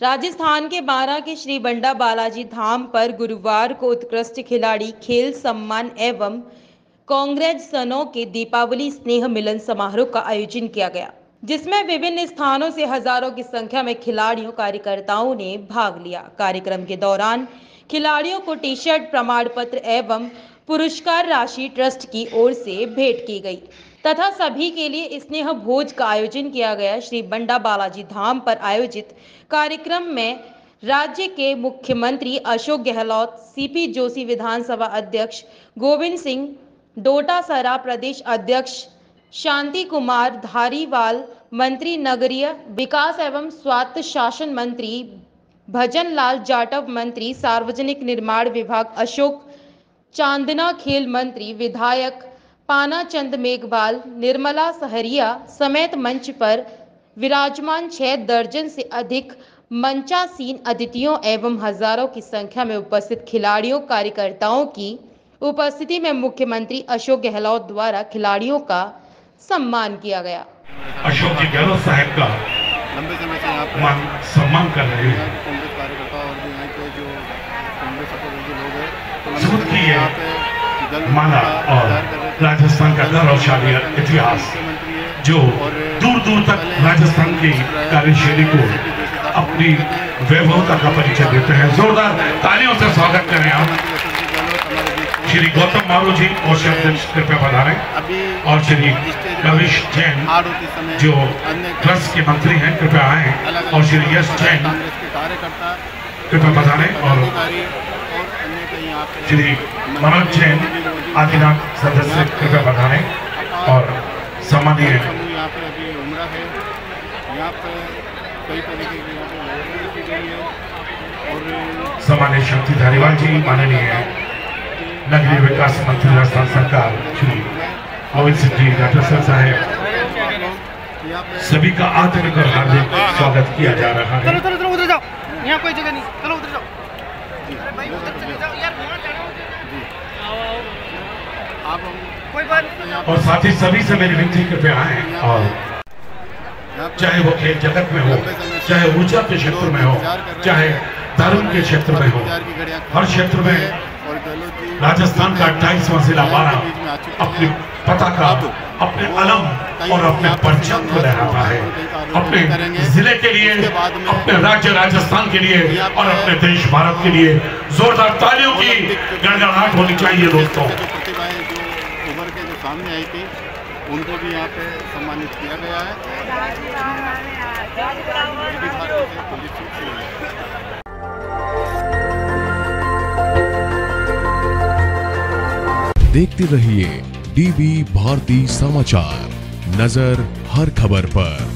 राजस्थान के बारा के श्री बंडा बालाजी धाम पर गुरुवार को उत्कृष्ट खिलाड़ी खेल सम्मान एवं कांग्रेस सनों के दीपावली स्नेह मिलन समारोह का आयोजन किया गया, जिसमें विभिन्न स्थानों से हज़ारों की संख्या में खिलाड़ियों, कार्यकर्ताओं ने भाग लिया। कार्यक्रम के दौरान खिलाड़ियों को टी शर्ट प्रमाण पत्र एवं पुरस्कार राशि ट्रस्ट की ओर से भेंट की गई। तथा सभी के लिए स्नेह भोज का आयोजन किया गया। श्री बंडा बालाजी धाम पर आयोजित कार्यक्रम में राज्य के मुख्यमंत्री अशोक गहलोत सीपी जोशी विधानसभा अध्यक्ष गोविंद सिंह डोटासरा प्रदेश अध्यक्ष शांति कुमार धारीवाल, मंत्री नगरीय विकास एवं स्वायत्त शासन मंत्री भजन लाल जाटव, मंत्री सार्वजनिक निर्माण विभाग अशोक, चांदना खेल मंत्री, विधायक पाना चंद मेघवाल निर्मला सहरिया समेत मंच पर विराजमान छह दर्जन से अधिक मंचासीन अतिथियों एवं हज़ारों की संख्या में उपस्थित खिलाड़ियों कार्यकर्ताओं की उपस्थिति में मुख्यमंत्री अशोक गहलोत द्वारा खिलाड़ियों का सम्मान किया गया। अशोक जी गहलोत साहब का लंबे समय से यहाँ पे मान सम्मान कर रहे हैं। कांग्रेस कार्यकर्ता और जो यहाँ के जो कांग्रेस लोग हैं तो लंबे समय से यहाँ पे दल माला और राजस्थान का गौरवशाली इतिहास, जो दूर दूर तक राजस्थान की कार्यशैली को अपनी वैभवता का परिचय देते हैं। जोरदार तालियों से स्वागत करें में श्री गौतम मारू जी, और कृपया पधारें और श्री रविश जैन, जो ट्रस्ट के मंत्री हैं, कृपया आए। और श्री यश जैन, कृपया पधारें और श्री मनोज जैन आदिनाथ सदस्य कृपया पधारें और सम्मानीय यहाँ पे अभी उमरा है यहाँ कई तरीके की यहाँ और सम्मानीय शक्ति धारीवाल जी माननीय नगरीय विकास मंत्री राजस्थान सरकार श्री गोविंद सिंह जी डॉक्टर सर साहेब सभी का आंतरिक और हार्दिक स्वागत किया जा रहा है। चलो चलो चलो उधर जाओ। यहाँ कोई जगह नहीं। चलो उधर जाओ। अरे भाई उधर चले जाओ। यार वहाँ जाना आप हम कोई बात यहाँ और साथ ही सभी से मेरी विनती कृपया आए और चाहे वो खेल जगत में हो चाहे ऊर्जा के क्षेत्र में हो चाहे धर्म के क्षेत्र में हो हर क्षेत्र में राजस्थान का अट्ठाईसवां जिला बारा अपनी पताका अपने अलम और अपने परचम को लहराता है। अपने ज़िले के लिए अपने राज्य राजस्थान के लिए और अपने देश भारत के लिए जोरदार तालियों की गड़गड़ाहट होनी चाहिए दोस्तों जो प्रतिभाएँ जो उभर के जो सामने आई थी। उनको भी यहाँ पे सम्मानित किया गया है। देखते रहिए डीवी भारती समाचार। नज़र हर खबर पर।